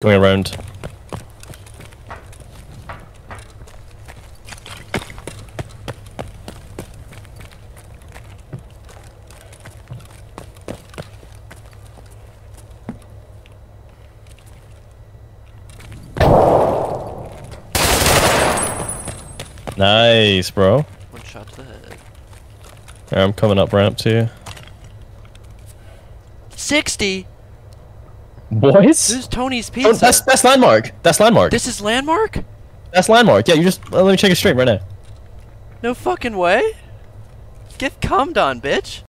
Going around. Nice, bro. One shot to the head. I'm coming up ramp to you. 60? Boys? This is Tony's Oh, Pizza. that's that's LVNDMARK. That's LVNDMARK. This is LVNDMARK? That's LVNDMARK. Yeah, you just uh, let me check it straight right now. No fucking way. Get cummed on, bitch.